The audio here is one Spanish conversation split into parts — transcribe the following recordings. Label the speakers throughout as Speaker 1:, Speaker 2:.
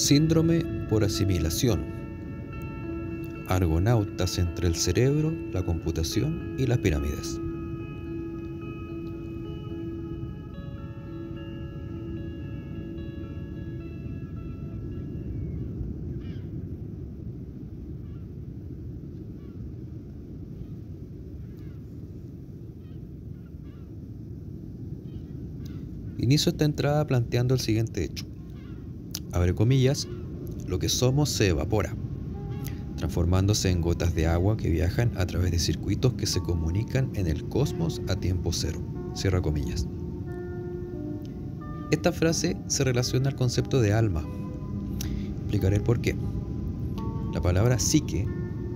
Speaker 1: Síndrome por asimilación. Argonautas entre el cerebro, la computación y las pirámides. Inicio esta entrada planteando el siguiente hecho. Abre comillas, lo que somos se evapora, transformándose en gotas de agua que viajan a través de circuitos que se comunican en el cosmos a tiempo cero. Cierra comillas. Esta frase se relaciona al concepto de alma. Explicaré por qué. La palabra psique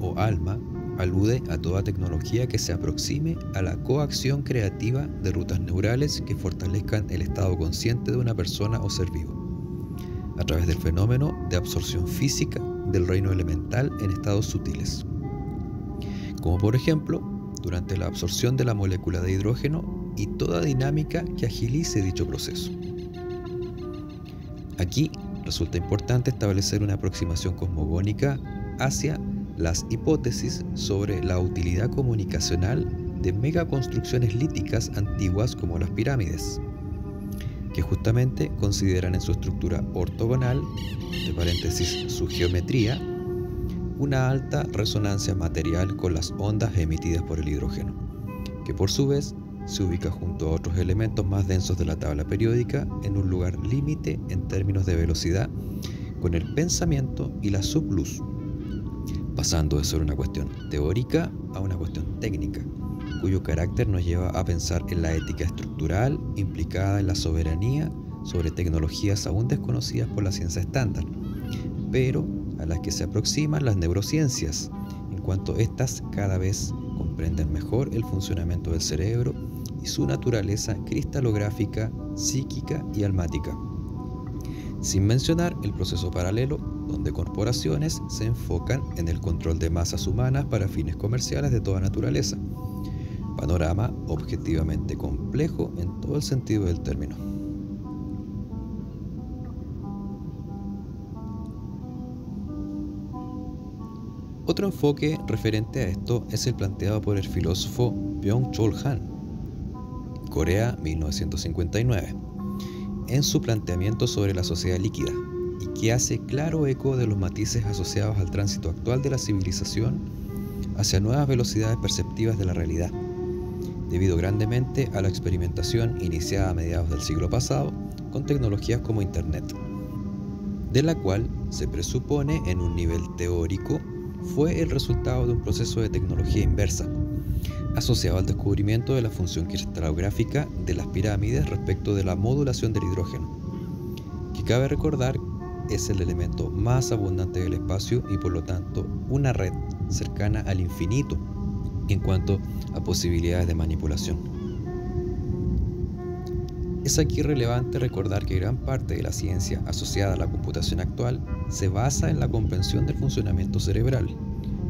Speaker 1: o alma alude a toda tecnología que se aproxime a la coacción creativa de rutas neurales que fortalezcan el estado consciente de una persona o ser vivo, a través del fenómeno de absorción física del reino elemental en estados sutiles. Como por ejemplo, durante la absorción de la molécula de hidrógeno y toda dinámica que agilice dicho proceso. Aquí resulta importante establecer una aproximación cosmogónica hacia las hipótesis sobre la utilidad comunicacional de megaconstrucciones líticas antiguas como las pirámides, que justamente consideran en su estructura ortogonal, de paréntesis su geometría, una alta resonancia material con las ondas emitidas por el hidrógeno, que por su vez se ubica junto a otros elementos más densos de la tabla periódica en un lugar límite en términos de velocidad con el pensamiento y la subluz pasando de ser una cuestión teórica a una cuestión técnica, cuyo carácter nos lleva a pensar en la ética estructural implicada en la soberanía sobre tecnologías aún desconocidas por la ciencia estándar, pero a las que se aproximan las neurociencias, en cuanto éstas cada vez comprenden mejor el funcionamiento del cerebro y su naturaleza cristalográfica, psíquica y almática. Sin mencionar el proceso paralelo donde corporaciones se enfocan en el control de masas humanas para fines comerciales de toda naturaleza. Panorama objetivamente complejo en todo el sentido del término. Otro enfoque referente a esto es el planteado por el filósofo Byung-Chul Han, Corea 1959, en su planteamiento sobre la sociedad líquida, y que hace claro eco de los matices asociados al tránsito actual de la civilización hacia nuevas velocidades perceptivas de la realidad, debido grandemente a la experimentación iniciada a mediados del siglo pasado con tecnologías como Internet, de la cual se presupone en un nivel teórico fue el resultado de un proceso de tecnología inversa, asociado al descubrimiento de la función cristalográfica de las pirámides respecto de la modulación del hidrógeno, que cabe recordar es el elemento más abundante del espacio y por lo tanto una red cercana al infinito en cuanto a posibilidades de manipulación. Es aquí relevante recordar que gran parte de la ciencia asociada a la computación actual se basa en la comprensión del funcionamiento cerebral.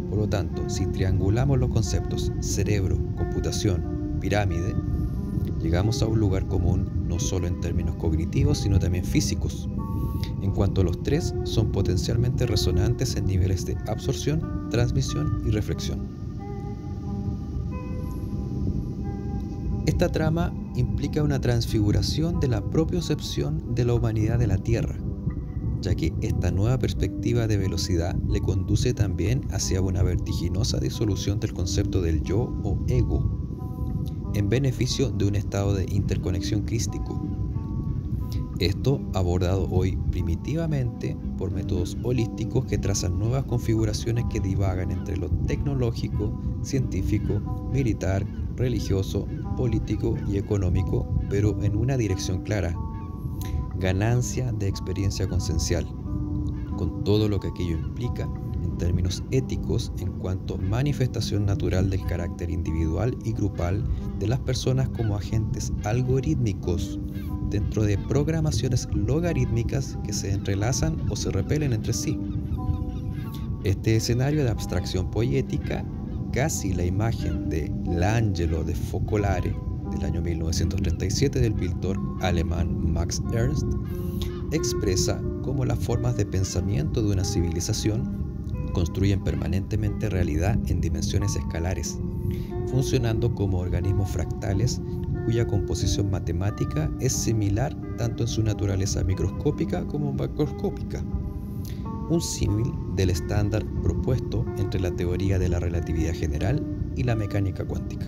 Speaker 1: Por lo tanto, si triangulamos los conceptos cerebro, computación, pirámide, llegamos a un lugar común no solo en términos cognitivos, sino también físicos, en cuanto los tres son potencialmente resonantes en niveles de absorción, transmisión y reflexión. Esta trama implica una transfiguración de la propiocepción de la humanidad de la Tierra, ya que esta nueva perspectiva de velocidad le conduce también hacia una vertiginosa disolución del concepto del yo o ego, en beneficio de un estado de interconexión crístico, esto abordado hoy primitivamente por métodos holísticos que trazan nuevas configuraciones que divagan entre lo tecnológico, científico, militar, religioso, político y económico, pero en una dirección clara. Ganancia de experiencia consencial, con todo lo que aquello implica en términos éticos en cuanto manifestación natural del carácter individual y grupal de las personas como agentes algorítmicos dentro de programaciones logarítmicas que se entrelazan o se repelen entre sí. Este escenario de abstracción poética, casi la imagen de L'Angelo de Focolare del año 1937 del pintor alemán Max Ernst, expresa cómo las formas de pensamiento de una civilización construyen permanentemente realidad en dimensiones escalares, funcionando como organismos fractales cuya composición matemática es similar tanto en su naturaleza microscópica como macroscópica. Un símil del estándar propuesto entre la teoría de la relatividad general y la mecánica cuántica.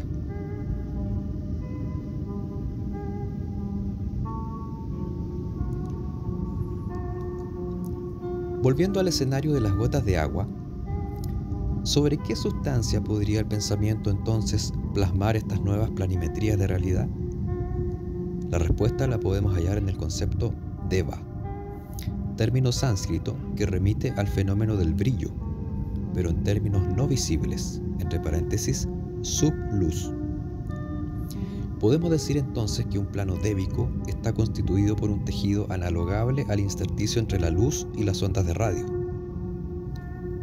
Speaker 1: Volviendo al escenario de las gotas de agua, ¿sobre qué sustancia podría el pensamiento entonces plasmar estas nuevas planimetrías de realidad? La respuesta la podemos hallar en el concepto deva, término sánscrito que remite al fenómeno del brillo, pero en términos no visibles, entre paréntesis, subluz. Podemos decir entonces que un plano débico está constituido por un tejido analogable al intersticio entre la luz y las ondas de radio,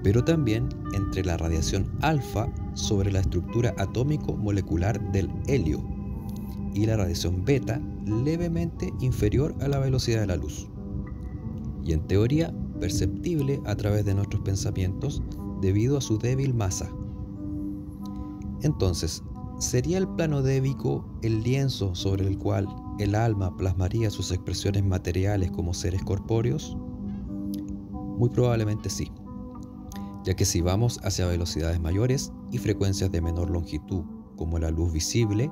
Speaker 1: pero también entre la radiación alfa sobre la estructura atómico-molecular del helio y la radiación beta levemente inferior a la velocidad de la luz, y en teoría perceptible a través de nuestros pensamientos debido a su débil masa. Entonces, ¿Sería el plano débico el lienzo sobre el cual el alma plasmaría sus expresiones materiales como seres corpóreos? Muy probablemente sí, ya que si vamos hacia velocidades mayores y frecuencias de menor longitud, como la luz visible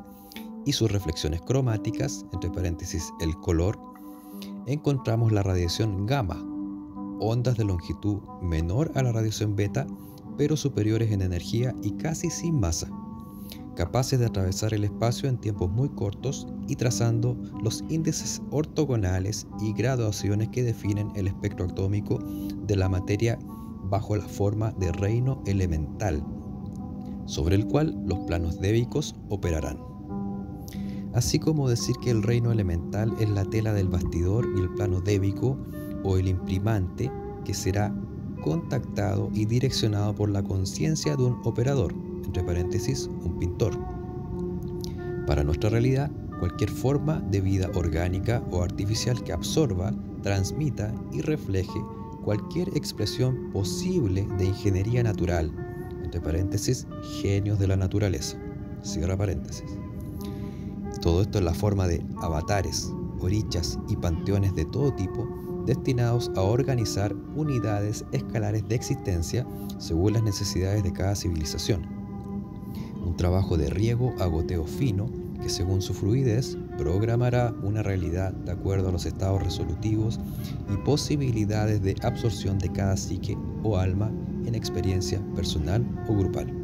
Speaker 1: y sus reflexiones cromáticas, entre paréntesis el color, encontramos la radiación gamma, ondas de longitud menor a la radiación beta, pero superiores en energía y casi sin masa capaces de atravesar el espacio en tiempos muy cortos y trazando los índices ortogonales y graduaciones que definen el espectro atómico de la materia bajo la forma de reino elemental, sobre el cual los planos débicos operarán. Así como decir que el reino elemental es la tela del bastidor y el plano débico o el imprimante que será contactado y direccionado por la conciencia de un operador entre paréntesis, un pintor. Para nuestra realidad, cualquier forma de vida orgánica o artificial que absorba, transmita y refleje cualquier expresión posible de ingeniería natural, entre paréntesis, genios de la naturaleza, cierra paréntesis. Todo esto en la forma de avatares, orichas y panteones de todo tipo destinados a organizar unidades escalares de existencia según las necesidades de cada civilización un trabajo de riego a goteo fino que según su fluidez programará una realidad de acuerdo a los estados resolutivos y posibilidades de absorción de cada psique o alma en experiencia personal o grupal.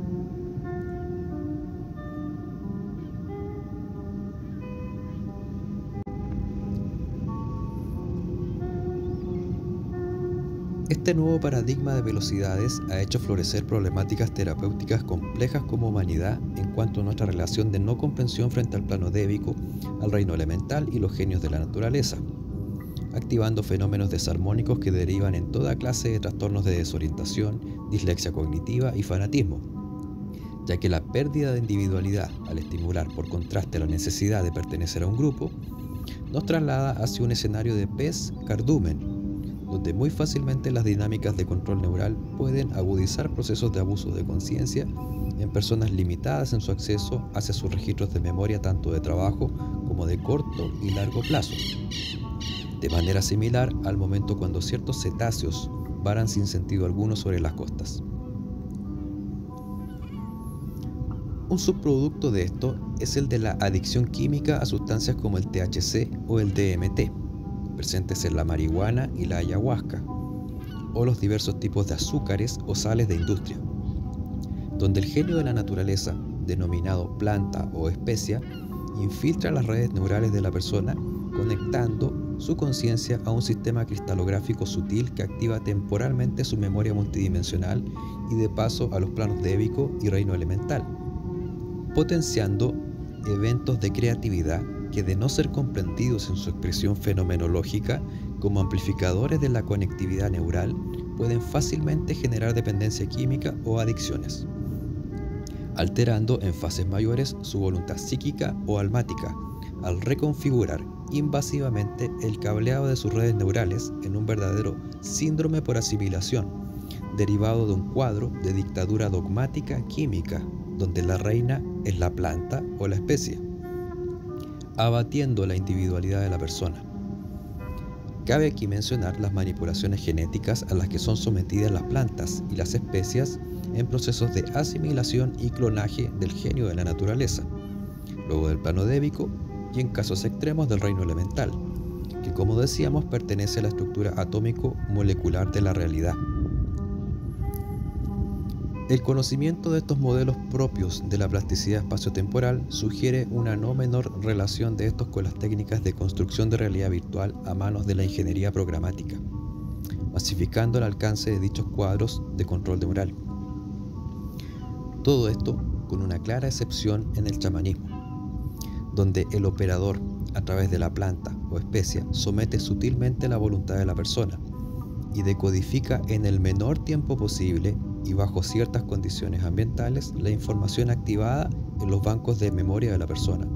Speaker 1: Este nuevo paradigma de velocidades ha hecho florecer problemáticas terapéuticas complejas como humanidad en cuanto a nuestra relación de no comprensión frente al plano débico, al reino elemental y los genios de la naturaleza, activando fenómenos desarmónicos que derivan en toda clase de trastornos de desorientación, dislexia cognitiva y fanatismo, ya que la pérdida de individualidad al estimular por contraste la necesidad de pertenecer a un grupo, nos traslada hacia un escenario de pez cardumen donde muy fácilmente las dinámicas de control neural pueden agudizar procesos de abuso de conciencia en personas limitadas en su acceso hacia sus registros de memoria tanto de trabajo como de corto y largo plazo. De manera similar al momento cuando ciertos cetáceos varan sin sentido alguno sobre las costas. Un subproducto de esto es el de la adicción química a sustancias como el THC o el DMT presentes en la marihuana y la ayahuasca, o los diversos tipos de azúcares o sales de industria, donde el genio de la naturaleza, denominado planta o especia, infiltra las redes neurales de la persona conectando su conciencia a un sistema cristalográfico sutil que activa temporalmente su memoria multidimensional y de paso a los planos débico y reino elemental, potenciando eventos de creatividad que de no ser comprendidos en su expresión fenomenológica como amplificadores de la conectividad neural, pueden fácilmente generar dependencia química o adicciones, alterando en fases mayores su voluntad psíquica o almática, al reconfigurar invasivamente el cableado de sus redes neurales en un verdadero síndrome por asimilación, derivado de un cuadro de dictadura dogmática química, donde la reina es la planta o la especie, abatiendo la individualidad de la persona. Cabe aquí mencionar las manipulaciones genéticas a las que son sometidas las plantas y las especies en procesos de asimilación y clonaje del genio de la naturaleza, luego del plano débico y en casos extremos del reino elemental, que como decíamos pertenece a la estructura atómico-molecular de la realidad. El conocimiento de estos modelos propios de la plasticidad espaciotemporal sugiere una no menor relación de estos con las técnicas de construcción de realidad virtual a manos de la ingeniería programática, masificando el alcance de dichos cuadros de control de moral. Todo esto con una clara excepción en el chamanismo, donde el operador, a través de la planta o especie, somete sutilmente la voluntad de la persona y decodifica en el menor tiempo posible y bajo ciertas condiciones ambientales la información activada en los bancos de memoria de la persona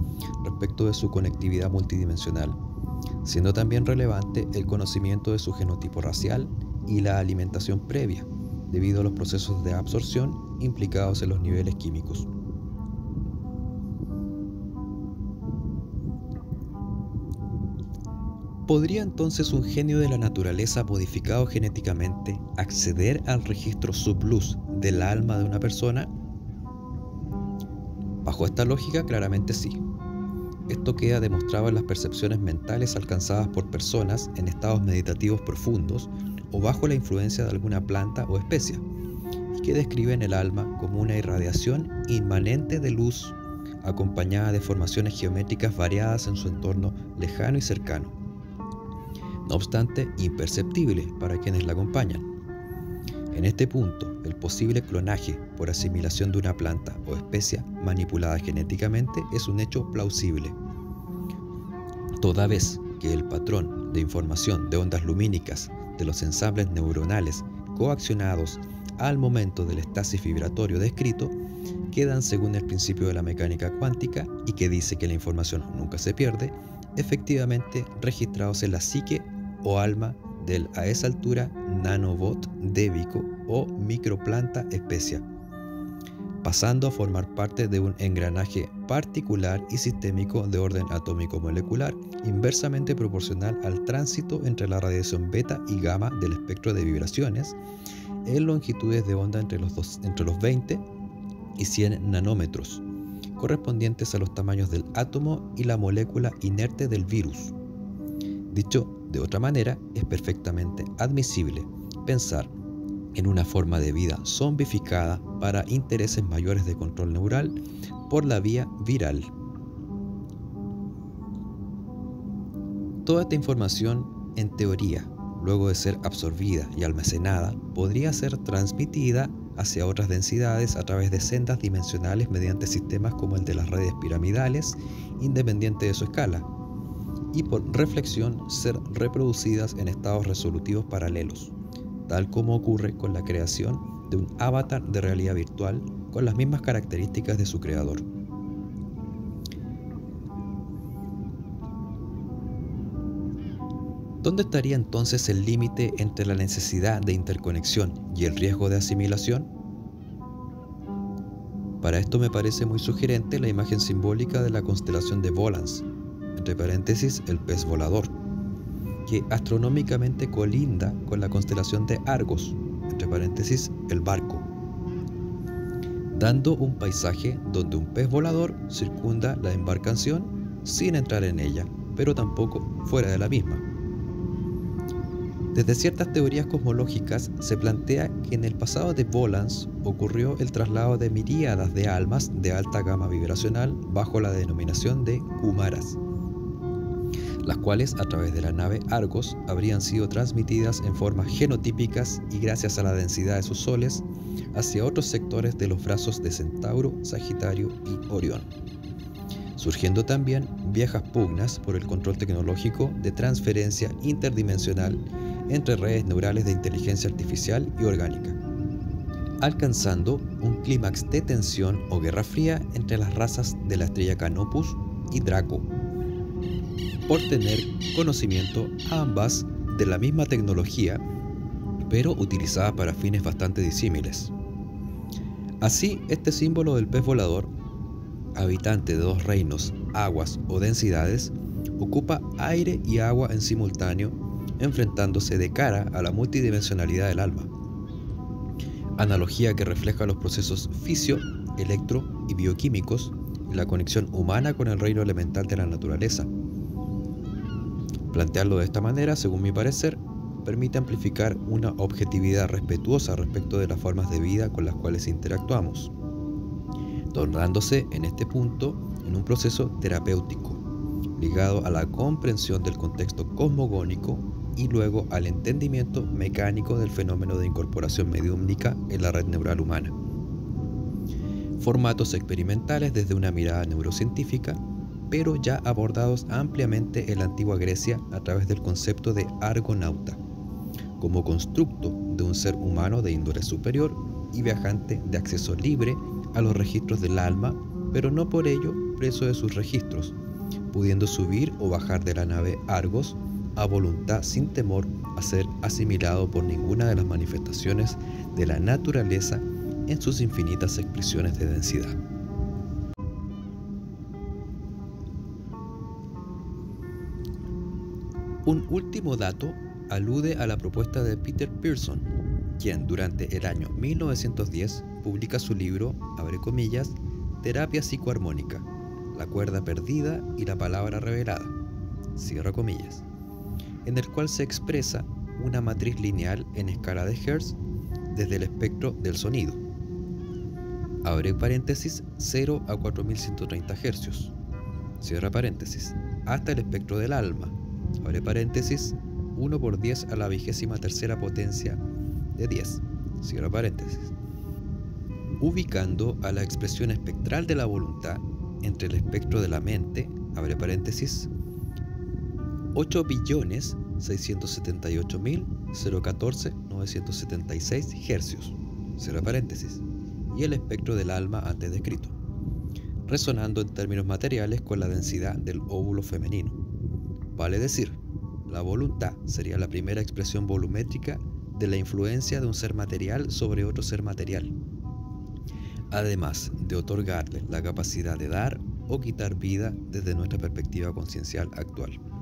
Speaker 1: respecto de su conectividad multidimensional, siendo también relevante el conocimiento de su genotipo racial y la alimentación previa, debido a los procesos de absorción implicados en los niveles químicos. ¿Podría entonces un genio de la naturaleza modificado genéticamente acceder al registro subluz del alma de una persona? Bajo esta lógica, claramente sí. Esto queda demostrado en las percepciones mentales alcanzadas por personas en estados meditativos profundos o bajo la influencia de alguna planta o especie, y que describen el alma como una irradiación inmanente de luz acompañada de formaciones geométricas variadas en su entorno lejano y cercano no obstante imperceptible para quienes la acompañan. En este punto, el posible clonaje por asimilación de una planta o especie manipulada genéticamente es un hecho plausible. Toda vez que el patrón de información de ondas lumínicas de los ensambles neuronales coaccionados al momento del estasis vibratorio descrito quedan según el principio de la mecánica cuántica y que dice que la información nunca se pierde, efectivamente registrados en la psique o alma del a esa altura nanobot débico o microplanta especia, pasando a formar parte de un engranaje particular y sistémico de orden atómico molecular, inversamente proporcional al tránsito entre la radiación beta y gamma del espectro de vibraciones en longitudes de onda entre los, dos, entre los 20 y 100 nanómetros, correspondientes a los tamaños del átomo y la molécula inerte del virus. Dicho de otra manera, es perfectamente admisible pensar en una forma de vida zombificada para intereses mayores de control neural por la vía viral. Toda esta información, en teoría, luego de ser absorbida y almacenada, podría ser transmitida hacia otras densidades a través de sendas dimensionales mediante sistemas como el de las redes piramidales, independiente de su escala, y por reflexión ser reproducidas en estados resolutivos paralelos, tal como ocurre con la creación de un avatar de realidad virtual con las mismas características de su creador. ¿Dónde estaría entonces el límite entre la necesidad de interconexión y el riesgo de asimilación? Para esto me parece muy sugerente la imagen simbólica de la constelación de Volans, entre paréntesis el pez volador, que astronómicamente colinda con la constelación de Argos, entre paréntesis el barco, dando un paisaje donde un pez volador circunda la embarcación sin entrar en ella, pero tampoco fuera de la misma. Desde ciertas teorías cosmológicas se plantea que en el pasado de Volans ocurrió el traslado de miríadas de almas de alta gama vibracional bajo la denominación de Kumaras las cuales a través de la nave Argos habrían sido transmitidas en formas genotípicas y gracias a la densidad de sus soles hacia otros sectores de los brazos de Centauro, Sagitario y Orión, surgiendo también viejas pugnas por el control tecnológico de transferencia interdimensional entre redes neurales de inteligencia artificial y orgánica, alcanzando un clímax de tensión o guerra fría entre las razas de la estrella Canopus y Draco por tener conocimiento ambas de la misma tecnología, pero utilizada para fines bastante disímiles. Así, este símbolo del pez volador, habitante de dos reinos, aguas o densidades, ocupa aire y agua en simultáneo, enfrentándose de cara a la multidimensionalidad del alma. Analogía que refleja los procesos fisio, electro y bioquímicos y la conexión humana con el reino elemental de la naturaleza. Plantearlo de esta manera, según mi parecer, permite amplificar una objetividad respetuosa respecto de las formas de vida con las cuales interactuamos, tornándose en este punto en un proceso terapéutico, ligado a la comprensión del contexto cosmogónico y luego al entendimiento mecánico del fenómeno de incorporación mediúmnica en la red neural humana. Formatos experimentales desde una mirada neurocientífica, pero ya abordados ampliamente en la antigua Grecia a través del concepto de argonauta, como constructo de un ser humano de índole superior y viajante de acceso libre a los registros del alma, pero no por ello preso de sus registros, pudiendo subir o bajar de la nave Argos a voluntad sin temor a ser asimilado por ninguna de las manifestaciones de la naturaleza en sus infinitas expresiones de densidad. Un último dato alude a la propuesta de Peter Pearson, quien durante el año 1910 publica su libro, abre comillas, Terapia psicoarmónica, la cuerda perdida y la palabra revelada, cierra comillas en el cual se expresa una matriz lineal en escala de Hertz desde el espectro del sonido. Abre paréntesis 0 a 4130 Hz. Cierra paréntesis. Hasta el espectro del alma. Abre paréntesis 1 por 10 a la vigésima tercera potencia de 10. Cierra paréntesis. Ubicando a la expresión espectral de la voluntad entre el espectro de la mente, abre paréntesis, 8 billones 678 mil 014 976 hercios, cierra paréntesis, y el espectro del alma antes descrito, resonando en términos materiales con la densidad del óvulo femenino. Vale decir, la voluntad sería la primera expresión volumétrica de la influencia de un ser material sobre otro ser material, además de otorgarle la capacidad de dar o quitar vida desde nuestra perspectiva conciencial actual.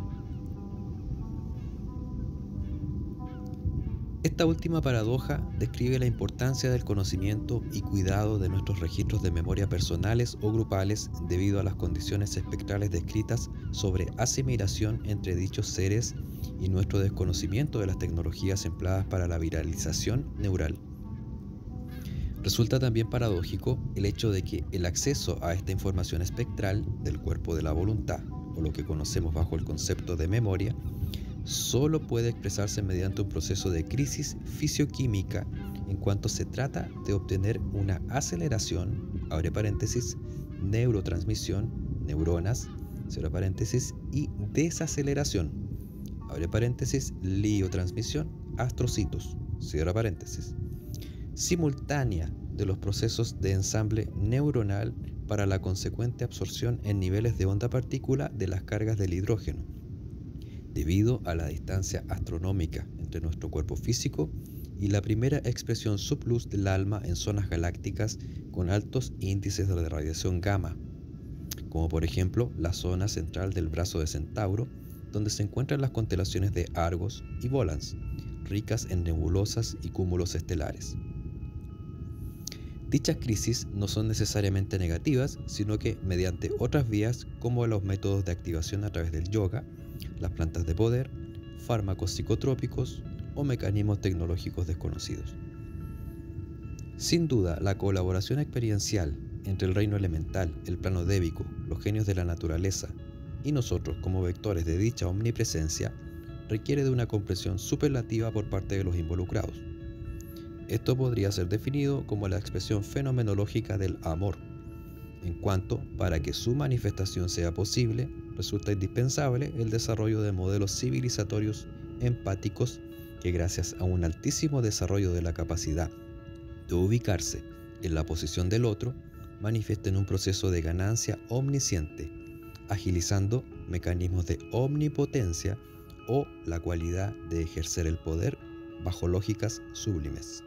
Speaker 1: Esta última paradoja describe la importancia del conocimiento y cuidado de nuestros registros de memoria personales o grupales debido a las condiciones espectrales descritas sobre asimilación entre dichos seres y nuestro desconocimiento de las tecnologías empleadas para la viralización neural. Resulta también paradójico el hecho de que el acceso a esta información espectral del cuerpo de la voluntad, o lo que conocemos bajo el concepto de memoria, solo puede expresarse mediante un proceso de crisis fisioquímica en cuanto se trata de obtener una aceleración, abre paréntesis, neurotransmisión, neuronas, cierra paréntesis, y desaceleración, abre paréntesis, liotransmisión, astrocitos, cierra paréntesis, simultánea de los procesos de ensamble neuronal para la consecuente absorción en niveles de onda partícula de las cargas del hidrógeno debido a la distancia astronómica entre nuestro cuerpo físico y la primera expresión subluz del alma en zonas galácticas con altos índices de radiación gamma, como por ejemplo la zona central del brazo de Centauro, donde se encuentran las constelaciones de Argos y Volans, ricas en nebulosas y cúmulos estelares. Dichas crisis no son necesariamente negativas, sino que mediante otras vías como los métodos de activación a través del yoga, las plantas de poder, fármacos psicotrópicos o mecanismos tecnológicos desconocidos. Sin duda, la colaboración experiencial entre el reino elemental, el plano débico, los genios de la naturaleza y nosotros como vectores de dicha omnipresencia requiere de una comprensión superlativa por parte de los involucrados. Esto podría ser definido como la expresión fenomenológica del amor, en cuanto, para que su manifestación sea posible, resulta indispensable el desarrollo de modelos civilizatorios empáticos que gracias a un altísimo desarrollo de la capacidad de ubicarse en la posición del otro, manifiesten un proceso de ganancia omnisciente, agilizando mecanismos de omnipotencia o la cualidad de ejercer el poder bajo lógicas sublimes.